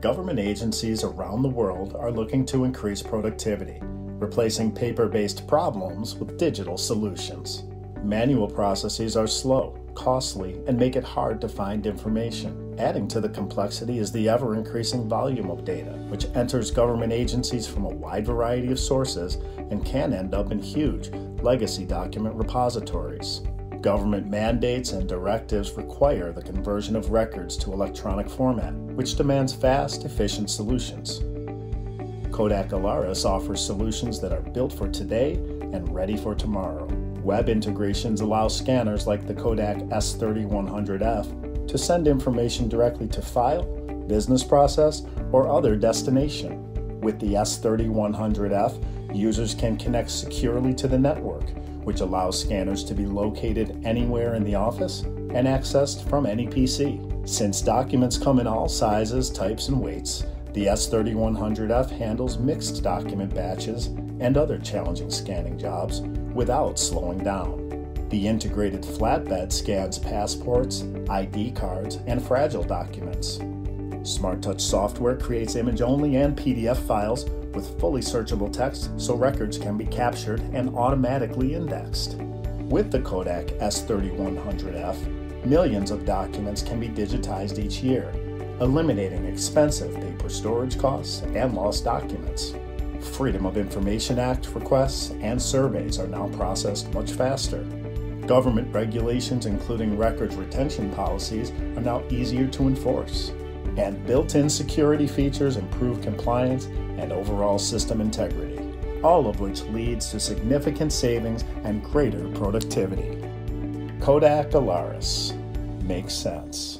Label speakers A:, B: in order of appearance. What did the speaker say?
A: Government agencies around the world are looking to increase productivity, replacing paper based problems with digital solutions. Manual processes are slow, costly, and make it hard to find information. Adding to the complexity is the ever increasing volume of data, which enters government agencies from a wide variety of sources and can end up in huge legacy document repositories. Government mandates and directives require the conversion of records to electronic format, which demands fast, efficient solutions. Kodak Alaris offers solutions that are built for today and ready for tomorrow. Web integrations allow scanners like the Kodak S3100F to send information directly to file, business process, or other destination. With the S3100F, users can connect securely to the network, which allows scanners to be located anywhere in the office and accessed from any PC. Since documents come in all sizes, types, and weights, the S3100F handles mixed document batches and other challenging scanning jobs without slowing down. The integrated flatbed scans passports, ID cards, and fragile documents. SmartTouch software creates image only and PDF files with fully searchable text so records can be captured and automatically indexed. With the Kodak S3100F, millions of documents can be digitized each year, eliminating expensive paper storage costs and lost documents. Freedom of Information Act requests and surveys are now processed much faster. Government regulations, including records retention policies, are now easier to enforce. And built in security features improve compliance and overall system integrity, all of which leads to significant savings and greater productivity. Kodak Alaris makes sense.